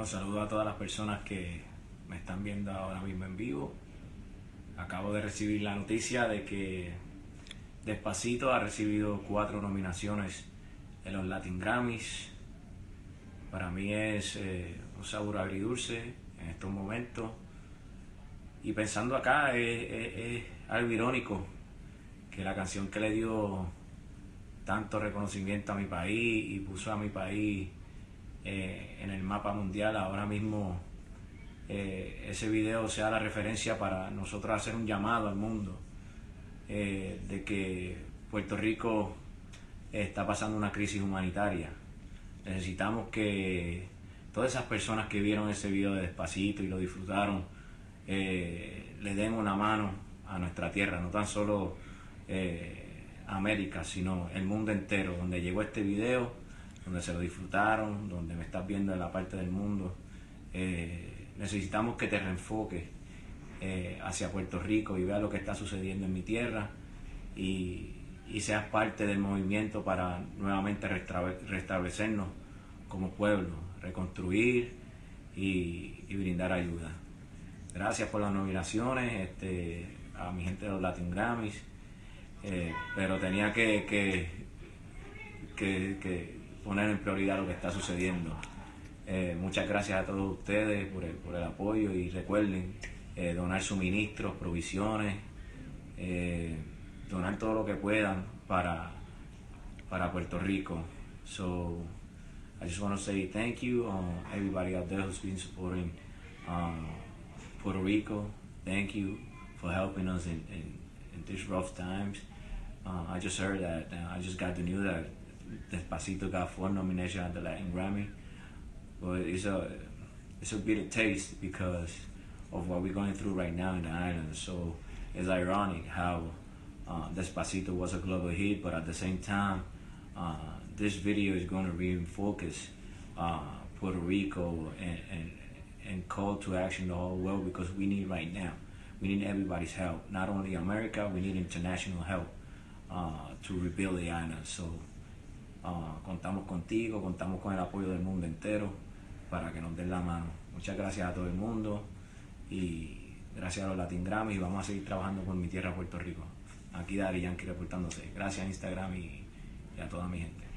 Bueno, saludo a todas las personas que me están viendo ahora mismo en vivo. Acabo de recibir la noticia de que Despacito ha recibido cuatro nominaciones en los Latin Grammys. Para mí es eh, un sabor agridulce en estos momentos. Y pensando acá, es, algo irónico que la canción que le dio tanto reconocimiento a mi país y puso a mi país eh, en el mapa mundial. Ahora mismo eh, ese video sea la referencia para nosotros hacer un llamado al mundo eh, de que Puerto Rico está pasando una crisis humanitaria. Necesitamos que todas esas personas que vieron ese video de Despacito y lo disfrutaron, le den una mano a nuestra tierra, no tan solo América, sino el mundo entero, donde llegó este video donde se lo disfrutaron, donde me estás viendo en la parte del mundo. Eh, necesitamos que te reenfoques eh, hacia Puerto Rico y veas lo que está sucediendo en mi tierra y, seas parte del movimiento para nuevamente restablecernos como pueblo, reconstruir y, brindar ayuda. Gracias por las nominaciones este, a mi gente de los Latin Grammys, eh, pero tenía que, que poner en prioridad lo que está sucediendo. Eh, muchas gracias a todos ustedes por el, por el apoyo y recuerden eh, donar suministros, provisiones, eh, donar todo lo que puedan para, para Puerto Rico. So I just want to say thank you um, everybody out there who's been supporting um, Puerto Rico. Thank you for helping us in, in, these rough times. Uh, I just heard that, uh, I just got the news that Despacito got four nominations at the Latin Grammy. But it's a it's a bitter taste because of what we're going through right now in the island. So it's ironic how uh, Despacito was a global hit, but at the same time, uh, this video is going to refocus uh, Puerto Rico and, and and call to action the whole world because we need right now. We need everybody's help. Not only America, we need international help uh, to rebuild the island. So Ah, contamos contigo, contamos con el apoyo del mundo entero para que nos den la mano. Muchas gracias a todo el mundo y gracias a los Latin Grammy y vamos a seguir trabajando por mi tierra, Puerto Rico. Aquí Dari Yankee reportándose. Gracias a Instagram y a toda mi gente.